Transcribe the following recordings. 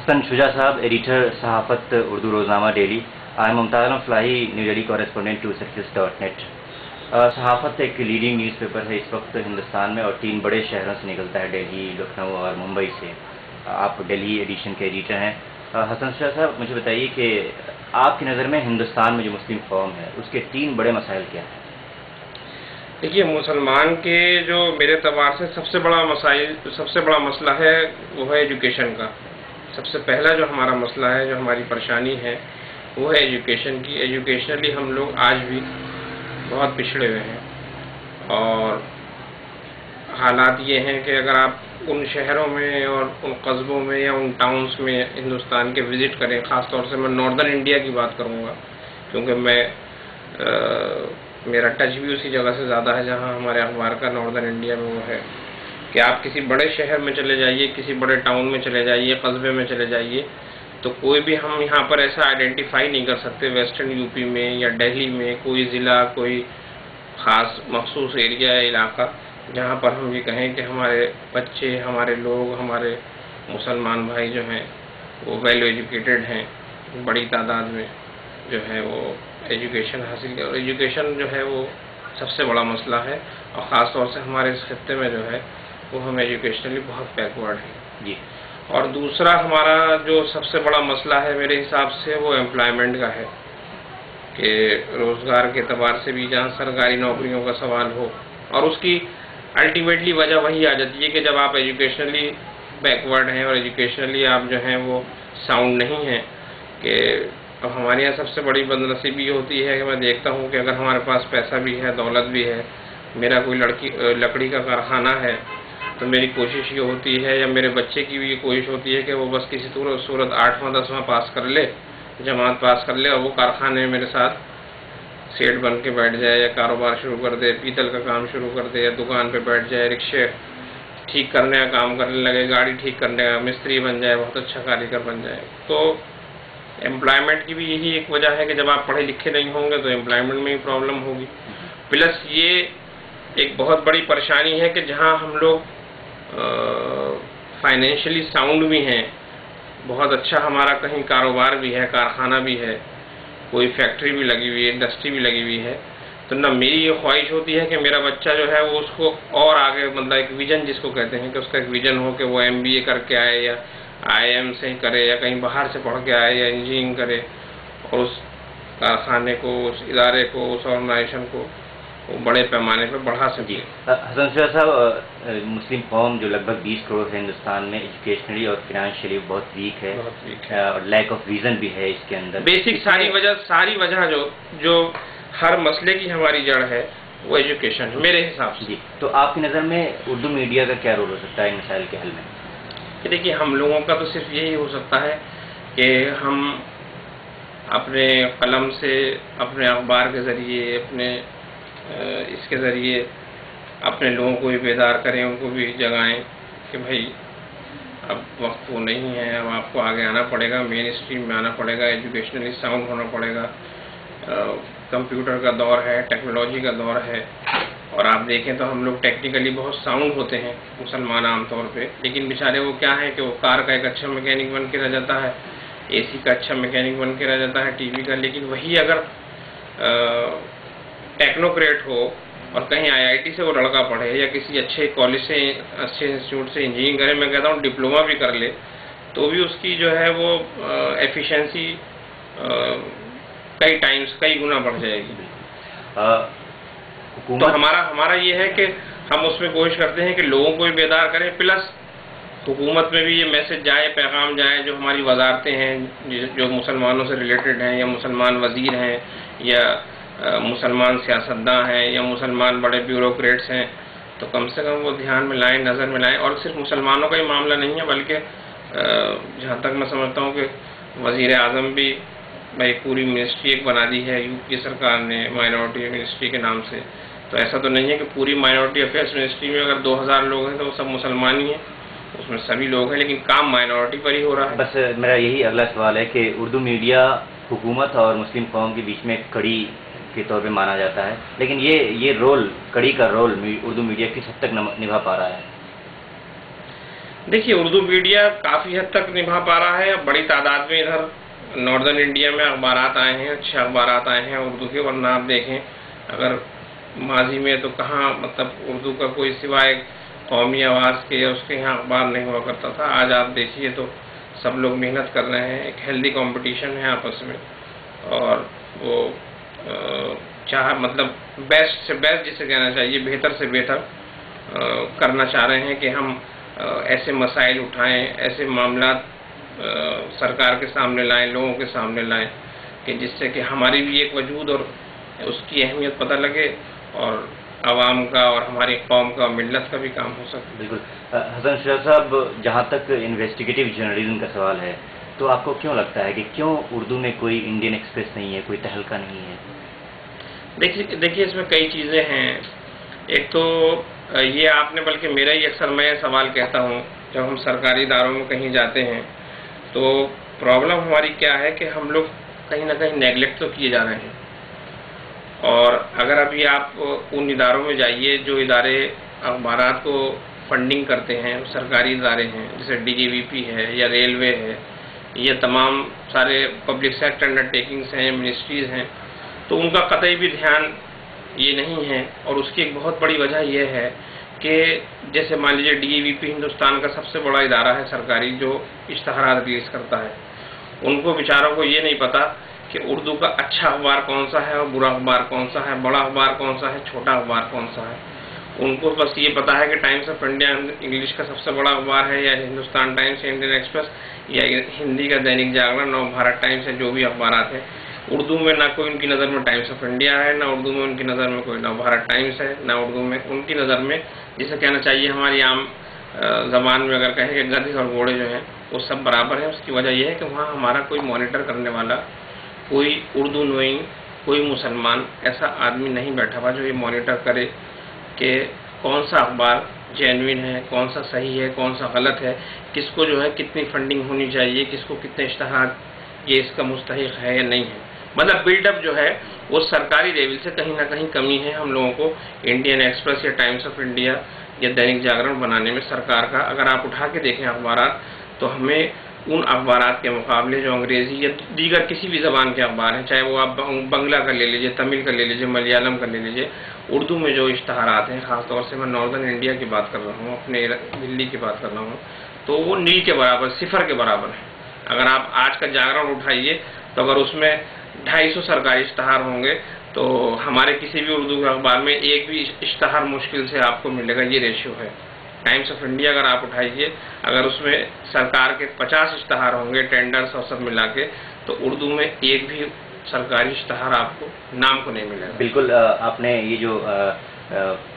حسن شجا صاحب ایڈیٹر صحافت اردو روزنامہ daily I Mumtaz Falahi new daily correspondent to success dot net صحافت ایک لیڈنگ نیوز پیپر ہے، اس وقت ہندوستان میں اور تین بڑے شہروں سے نکلتا ہے، دہلی، لکھنؤ اور ممبئی سے۔ آپ دہلی ایڈیشن کے ایڈیٹر ہیں۔ حسن شاہ صاحب، مجھے بتائیے کہ آپ کی نظر میں ہندوستان میں جو مسلم قوم ہے، اس کے تین بڑے مسائل کیا ہیں؟ دیکھیے، مسلمان کے جو میرے اعتبار سے سب سے بڑا مسائل، سب سے بڑا مسئلہ ہے، وہ ہے ایجوکیشن کا۔ سب سے پہلا جو ہمارا مسئلہ ہے، جو ہماری پریشانی ہے، وہ ہے ایجوکیشن کی۔ ایجوکیشنلی ہم لوگ آج بھی بہت پچھڑے ہوئے ہیں۔ اور حالات یہ ہیں کہ اگر آپ ان شہروں میں اور ان قصبوں میں یا ان ٹاؤنس میں ہندوستان کے وزٹ کریں، خاص طور سے میں ناردرن انڈیا کی بات کروں گا، کیونکہ میں میرا ٹچ بھی اسی جگہ سے زیادہ ہے جہاں ہمارے اخبار کا ناردرن انڈیا میں وہ ہے۔ کہ آپ کسی بڑے شہر میں چلے جائیے، کسی بڑے ٹاؤن میں چلے جائیے، قصبے میں چلے جائیے، تو کوئی بھی ہم یہاں پر ایسا آئیڈینٹیفائی نہیں کر سکتے ویسٹرن یو پی میں یا دہلی میں، کوئی ضلع، کوئی خاص مخصوص ایریا یا علاقہ جہاں پر ہم یہ کہیں کہ ہمارے بچے، ہمارے لوگ، ہمارے مسلمان بھائی جو ہیں، وہ ویل ایجوکیٹڈ ہیں، بڑی تعداد میں جو ہے وہ ایجوکیشن حاصل کر اور ایجوکیشن جو ہے وہ سب سے بڑا مسئلہ ہے اور خاص طور سے ہمارے اس خطے میں جو ہے وہ ہم ایجوکیشنلی بہت بیکورڈ ہیں۔ جی۔ اور دوسرا ہمارا جو سب سے بڑا مسئلہ ہے میرے حساب سے وہ امپلائمنٹ کا ہے۔ کہ روزگار کے اعتبار سے بھی جہاں سرکاری نوکریوں کا سوال ہو۔ اور اس کی الٹیمیٹلی وجہ وہی آ جاتی ہے کہ جب آپ ایجوکیشنلی بیکورڈ ہیں اور ایجوکیشنلی آپ جو ہیں وہ ساؤنڈ نہیں ہیں کہ اب ہمارے یہاں سب سے بڑی بد نصیبی یہ ہوتی ہے کہ میں دیکھتا ہوں کہ اگر ہمارے پاس پیسہ بھی ہے دولت بھی ہے میرا کوئی لڑکی لکڑی کا کارخانہ ہے تو میری کوشش یہ ہوتی ہے یا میرے بچے کی بھی یہ کوشش ہوتی ہے کہ وہ بس کسی طور صورت آٹھواں دسواں پاس کر لے جماعت پاس کر لے اور وہ کارخانے میں میرے ساتھ سیٹ بن کے بیٹھ جائے یا کاروبار شروع کر دے پیتل کا کام شروع کر دے یا دکان پہ بیٹھ جائے رکشے ٹھیک کرنے کا کام کرنے لگے گاڑی ٹھیک کرنے کا مستری بن جائے بہت اچھا کاریگر بن جائے۔ تو امپلائمنٹ کی بھی یہی ایک وجہ ہے کہ جب آپ پڑھے لکھے نہیں ہوں گے تو امپلائمنٹ میں ہی پرابلم ہوگی۔ پلس یہ ایک بہت بڑی پریشانی ہے کہ جہاں ہم لوگ فائنینشلی ساؤنڈ بھی ہیں، بہت اچھا ہمارا کہیں کاروبار بھی ہے، کارخانہ بھی ہے، کوئی فیکٹری بھی لگی ہوئی ہے انڈسٹری بھی لگی ہوئی ہے۔ تو نہ میری یہ خواہش ہوتی ہے کہ میرا بچہ جو ہے وہ اس کو اور آگے مطلب ایک ویژن جس کو کہتے ہیں کہ اس کا ایک ویژن ہو کہ وہ ایم بی اے کر کے آئے یا آئی ایم سے کرے یا کہیں باہر سے پڑھ کے آئے یا انجینئرنگ کرے اور اس کارخانے کو، اس ادارے کو، اس آرگنائزیشن کو بڑے پیمانے پہ بڑھا سکے حسن شاہ صاحب مسلم قوم جو لگ بھگ بیس کروڑ ہے ہندوستان میں ایجوکیشنلی اور فائنینشلی بہت ویک ہے اور لیک آف ویژن بھی ہے اس کے اندر۔ بیسک ساری وجہ ساری وجہ جو جو ہر مسئلے کی ہماری جڑ ہے وہ ایجوکیشن ہے میرے حساب سے۔ جی تو آپ کی نظر میں اردو میڈیا کا کیا رول ہو سکتا ہے ان مسائل کے حل میں؟ کہ دیکھیے ہم لوگوں کا تو صرف یہی ہو سکتا ہے کہ ہم اپنے قلم سے اپنے اخبار کے ذریعے اپنے اس کے ذریعے اپنے لوگوں کو بھی بیدار کریں، ان کو بھی جگائیں کہ بھائی، اب وقت وہ نہیں ہے، اب آپ کو آگے آنا پڑے گا مین اسٹریم میں آنا پڑے گا ایجوکیشنلی ساؤنڈ ہونا پڑے گا۔ کمپیوٹر کا دور ہے ٹیکنالوجی کا دور ہے، اور آپ دیکھیں تو ہم لوگ ٹیکنیکلی بہت ساؤنڈ ہوتے ہیں مسلمان عام طور پہ۔ لیکن بیچارے وہ کیا ہے کہ وہ کار کا ایک اچھا میکینک بن کے رہ جاتا ہے اے سی کا اچھا میکینک بن کے رہ جاتا ہے ٹی وی کا۔ لیکن وہی اگر ٹیکنوکریٹ ہو اور کہیں آئی آئی ٹی سے وہ لڑکا پڑھے یا کسی اچھے کالج سے اچھے انسٹیٹیوٹ سے انجینئرنگ کرے میں کہتا ہوں ڈپلوما بھی کر لے تو بھی اس کی جو ہے وہ ایفیشنسی کئی ٹائمز کئی گنا بڑھ جائے گی۔ تو ہمارا ہمارا یہ ہے کہ ہم اس میں کوشش کرتے ہیں کہ لوگوں کو بھی بیدار کریں پلس حکومت میں بھی یہ میسج جائے پیغام جائے جو ہماری وزارتیں ہیں جو مسلمانوں سے ریلیٹڈ ہیں یا مسلمان وزیر ہیں یا مسلمان سیاستداں ہیں یا مسلمان بڑے بیوروکریٹس ہیں، تو کم سے کم وہ دھیان میں لائیں، نظر میں لائیں۔ اور صرف مسلمانوں کا ہی معاملہ نہیں ہے، بلکہ جہاں تک میں سمجھتا ہوں کہ وزیر اعظم بھی بھائی پوری منسٹری ایک بنا دی ہے، یو پی سرکار نے مائنورٹی منسٹری کے نام سے۔ تو ایسا تو نہیں ہے کہ پوری مائنورٹی افیئرس منسٹری میں اگر دو ہزار لوگ ہیں تو وہ سب مسلمان ہی ہیں، اس میں سبھی لوگ ہیں، لیکن کام مائنورٹی پر ہی ہو رہا ہے۔ بس میرا یہی اگلا سوال ہے کہ اردو میڈیا، حکومت اور مسلم قوم کے بیچ میں کڑی کے طور پہ مانا جاتا ہے۔ لیکن یہ یہ رول، کڑی کا رول اردو میڈیا کس حد تک نبھا پا رہا ہے؟ دیکھیے، اردو میڈیا کافی حد تک نبھا پا رہا ہے۔ بڑی تعداد میں ادھر ناردرن انڈیا میں اخبارات آئے ہیں، اچھے اخبارات آئے ہیں اردو کے، ورنہ آپ دیکھیں، اگر ماضی میں تو کہاں مطلب اردو کا کوئی سوائے قومی آواز کے اس کے یہاں اخبار نہیں ہوا کرتا تھا۔ آج آپ دیکھیے تو سب لوگ محنت کر رہے ہیں۔ ایک ہیلدی کمپٹیشن ہے آپس میں اور وہ چاہ مطلب بیسٹ سے بیسٹ جسے کہنا چاہیے، بہتر سے بہتر کرنا چاہ رہے ہیں کہ ہم ایسے مسائل اٹھائیں، ایسے معاملات سرکار کے سامنے لائیں، لوگوں کے سامنے لائیں، کہ جس سے کہ ہماری بھی ایک وجود اور اس کی اہمیت پتہ لگے اور عوام کا اور ہماری قوم کا ملت کا بھی کام ہو سکے۔ بالکل۔ حسن شاہ صاحب، جہاں تک انویسٹیگیٹو جرنلزم کا سوال ہے تو آپ کو کیوں لگتا ہے کہ کیوں اردو میں کوئی انڈین ایکسپریس نہیں ہے، کوئی تہلکہ نہیں ہے؟ دیکھیے دیکھیے اس میں کئی چیزیں ہیں۔ ایک تو، یہ آپ نے بلکہ میرا ہی اکثر میں سوال کہتا ہوں، جب ہم سرکاری اداروں میں کہیں جاتے ہیں، تو پرابلم ہماری کیا ہے کہ ہم لوگ کہیں نہ کہیں نیگلیکٹ تو کیے جا رہے ہیں۔ اور اگر ابھی آپ ان اداروں میں جائیے جو ادارے اخبارات کو فنڈنگ کرتے ہیں، سرکاری ادارے ہیں، جیسے ڈی جی وی پی ہے یا ریلوے ہے یہ تمام سارے پبلک سیکٹر انڈرٹیکنگس ہیں منسٹریز ہیں، تو ان کا قطعی بھی دھیان یہ نہیں ہے اور اس کی ایک بہت بڑی وجہ یہ ہے کہ جیسے مان لیجیے ڈی ای وی پی ہندوستان کا سب سے بڑا ادارہ ہے سرکاری جو اشتہارات ریلیز کرتا ہے، ان کو بیچاروں کو یہ نہیں پتا کہ اردو کا اچھا اخبار کون سا ہے اور برا اخبار کون سا ہے، بڑا اخبار کون سا ہے، چھوٹا اخبار کون سا ہے۔ ان کو بس یہ پتا ہے کہ ٹائمس آف انڈیا انگلش کا سب سے بڑا اخبار ہے، یا ہندوستان ٹائمس یا انڈین ایکسپریس یا ہندی کا دینک جاگرن، نو بھارت ٹائمس ہے، جو بھی اخبارات ہیں۔ اردو میں نہ کوئی ان کی نظر میں ٹائمس آف انڈیا ہے، نہ اردو میں ان کی نظر میں کوئی نہ بھارت ٹائمس ہے، نہ اردو میں ان کی نظر میں۔ جسے کہنا چاہیے، ہماری عام زبان میں اگر کہیں کہ گدھے اور گھوڑے جو ہیں، وہ سب برابر ہیں۔ اس کی وجہ یہ ہے کہ وہاں ہمارا کوئی مانیٹر کرنے والا، کوئی اردو نوئنگ کوئی مسلمان ایسا آدمی نہیں بیٹھا ہوا جو یہ مانیٹر کرے۔ کہ کون سا اخبار جینوین ہے، کون سا صحیح ہے، کون سا غلط ہے، کس کو جو ہے کتنی فنڈنگ ہونی چاہیے، کس کو کتنے اشتہار یہ اس کا مستحق ہے یا نہیں ہے۔ مطلب بلڈ اپ جو ہے وہ سرکاری لیول سے کہیں نہ کہیں کمی ہے۔ ہم لوگوں کو انڈین ایکسپریس یا ٹائمس آف انڈیا یا دینک جاگرن بنانے میں سرکار کا اگر آپ اٹھا کے دیکھیں اخبارات تو ہمیں ان اخبارات کے مقابلے جو انگریزی یا دیگر کسی بھی زبان کے اخبار ہیں، چاہے وہ آپ بنگلہ کا لے لیجیے تمل کا لے لیجیے ملیالم کا لے لیجیے اردو میں جو اشتہارات ہیں، خاص طور سے میں ناردرن انڈیا کی بات کر رہا ہوں، اپنے دلی کی بات کر رہا ہوں، تو وہ نیل کے برابر، صفر کے برابر ہے اگر آپ آج کا جاگرن اٹھائیے، تو اگر اس میں ڈھائی سو سرکاری اشتہار ہوں گے، تو ہمارے کسی بھی اردو کے اخبار میں ایک بھی اشتہار مشکل سے آپ کو ملے گا، یہ ریشیو ہے۔ ٹائمس آف انڈیا اگر آپ اٹھائیے اگر اس میں سرکار کے پچاس اشتہار ہوں گے ٹینڈرس اور سب ملا کے تو اردو میں ایک بھی سرکاری اشتہار آپ کو نام کو نہیں ملے گا۔ بالکل آپ نے یہ جو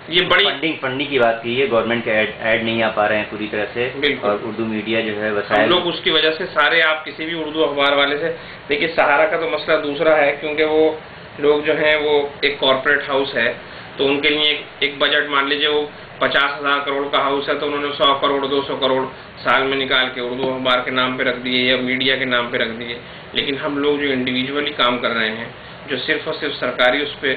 یہ بڑی فنڈنگ فنڈنگ کی بات کی ہے گورنمنٹ کے ایڈ نہیں آ پا رہے ہیں پوری طرح سے۔ اور اردو میڈیا جو ہے ہم لوگ اس کی وجہ سے سارے آپ کسی بھی اردو اخبار والے سے دیکھیے سہارا کا تو مسئلہ دوسرا ہے کیونکہ وہ لوگ جو ہیں وہ ایک کارپوریٹ ہاؤس ہے۔ تو ان کے لیے ایک بجٹ مان لیجیے وہ پچاس ہزار کروڑ کا ہاؤس ہے تو انہوں نے سو کروڑ، دو سو کروڑ سال میں نکال کے اردو اخبار کے نام پہ رکھ دیے یا میڈیا کے نام پہ رکھ دیے۔ لیکن ہم لوگ جو انڈیویجولی کام کر رہے ہیں، جو صرف اور صرف سرکاری اس پہ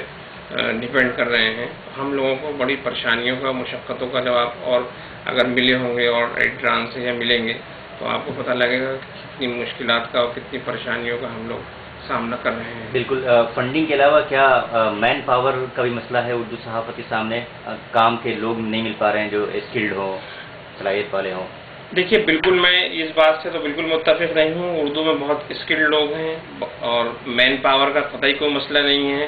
ڈپینڈ کر رہے ہیں، ہم لوگوں کو بڑی پریشانیوں کا، مشقتوں کا جواب اور اگر ملے ہوں گے اور ایڈران سے یا ملیں گے تو آپ کو پتہ لگے گا کہ کتنی مشکلات کا اور کتنی پریشانیوں کا ہم لوگ سامنا کر رہے ہیں بالکل فنڈنگ کے علاوہ کیا مین پاور کا بھی مسئلہ ہے اردو صحافت کے سامنے؟ کام کے لوگ نہیں مل پا رہے ہیں جو اسکلڈ ہوں صلاحیت والے ہوں۔ دیکھیے بالکل میں اس بات سے تو بالکل متفق نہیں ہوں۔ اردو میں بہت اسکلڈ لوگ ہیں اور مین پاور کا قطعی کوئی مسئلہ نہیں ہے۔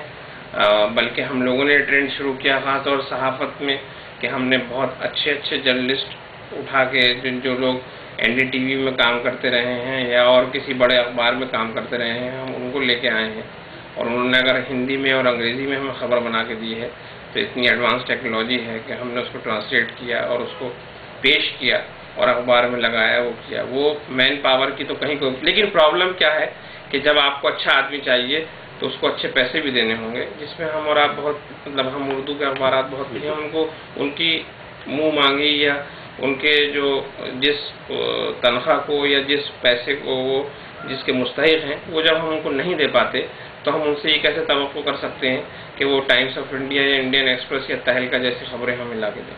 بلکہ ہم لوگوں نے ٹرینڈ شروع کیا خاص طور صحافت میں کہ ہم نے بہت اچھے اچھے جرنلسٹ اٹھا کے جن جو لوگ این ڈی ٹی وی میں کام کرتے رہے ہیں یا اور کسی بڑے اخبار میں کام کرتے رہے ہیں، ہم ان کو لے کے آئے ہیں۔ اور انہوں نے اگر ہندی میں اور انگریزی میں ہمیں خبر بنا کے دی ہے، تو اتنی ایڈوانس ٹیکنالوجی ہے کہ ہم نے اس کو ٹرانسلیٹ کیا اور اس کو پیش کیا اور اخبار میں لگایا، وہ کیا۔ وہ مین پاور کی تو کہیں کو، لیکن پرابلم کیا ہے کہ جب آپ کو اچھا آدمی چاہیے تو اس کو اچھے پیسے بھی دینے ہوں گے، جس میں ہم اور آپ بہت مطلب ہم اردو کے اخبارات بہت لکھے ان کو، ان کی منہ مانگی یا ان کے جو جس تنخواہ کو یا جس پیسے کو وہ جس کے مستحق ہیں، وہ جب ہم ان کو نہیں دے پاتے، تو ہم ان سے یہ کیسے توقع کر سکتے ہیں کہ وہ ٹائمس آف انڈیا یا انڈین ایکسپریس یا تہلکا جیسی خبریں ہمیں لا کے دیں؟